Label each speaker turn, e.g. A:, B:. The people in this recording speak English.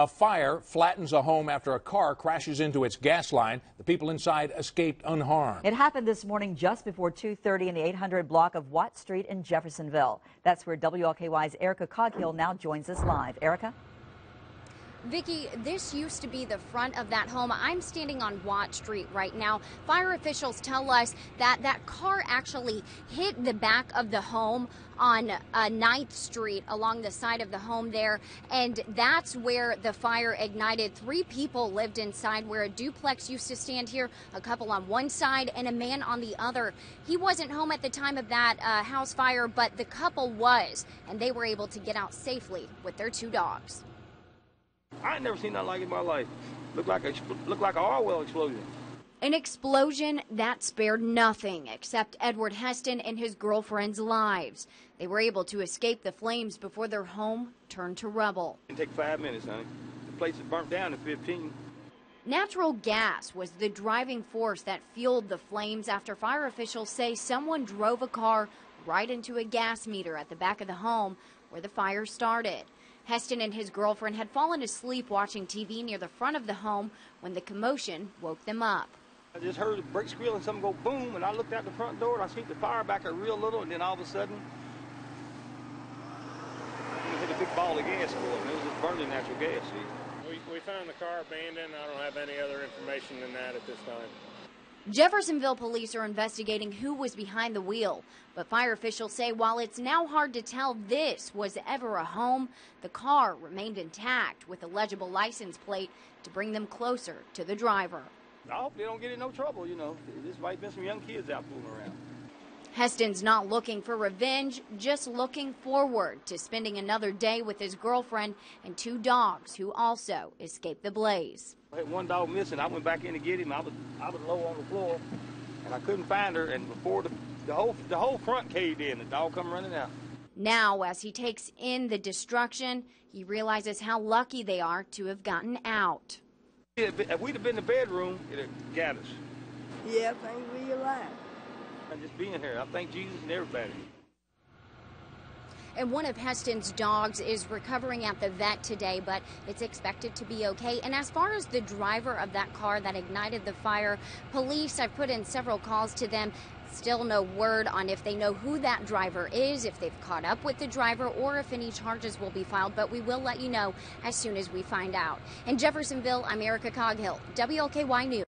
A: A fire flattens a home after a car crashes into its gas line. The people inside escaped unharmed.
B: It happened this morning just before 2:30 in the 800 block of Watt Street in Jeffersonville. That's where WLKY's Erica Coghill now joins us live. Erica?
C: Vicki, this used to be the front of that home. I'm standing on Watt Street right now. Fire officials tell us that that car actually hit the back of the home on uh, 9th Street along the side of the home there. And that's where the fire ignited. Three people lived inside where a duplex used to stand here, a couple on one side and a man on the other. He wasn't home at the time of that uh, house fire, but the couple was, and they were able to get out safely with their two dogs.
D: I ain't never seen nothing like it in my life. Looked like a looked like a oil well explosion.
C: An explosion that spared nothing except Edward Heston and his girlfriend's lives. They were able to escape the flames before their home turned to rubble.
D: It take five minutes, honey. The place is burnt down in 15.
C: Natural gas was the driving force that fueled the flames after fire officials say someone drove a car right into a gas meter at the back of the home where the fire started. Heston and his girlfriend had fallen asleep watching TV near the front of the home when the commotion woke them up.
D: I just heard the brake squeal and something go boom, and I looked out the front door and I seen the fire back there real little, and then all of a sudden, it hit a big ball of gas going. It was just burning natural gas. See?
E: We, we found the car abandoned. I don't have any other information than that at this time.
C: Jeffersonville police are investigating who was behind the wheel, but fire officials say while it's now hard to tell this was ever a home, the car remained intact with a legible license plate to bring them closer to the driver.
D: I hope they don't get in no trouble, you know. This might been some young kids out fooling around.
C: Heston's not looking for revenge, just looking forward to spending another day with his girlfriend and two dogs who also escaped the blaze.
D: I had one dog missing. I went back in to get him. I was I was low on the floor, and I couldn't find her. And before the the whole the whole front caved in, the dog come running out.
C: Now, as he takes in the destruction, he realizes how lucky they are to have gotten out.
D: If we'd have been in the bedroom, it'd have got us.
F: Yeah, thank we alive.
D: I'm just being here. I thank Jesus and everybody.
C: And one of Heston's dogs is recovering at the vet today, but it's expected to be okay. And as far as the driver of that car that ignited the fire, police, I've put in several calls to them. Still no word on if they know who that driver is, if they've caught up with the driver, or if any charges will be filed. But we will let you know as soon as we find out. In Jeffersonville, I'm Erica Coghill, WLKY News.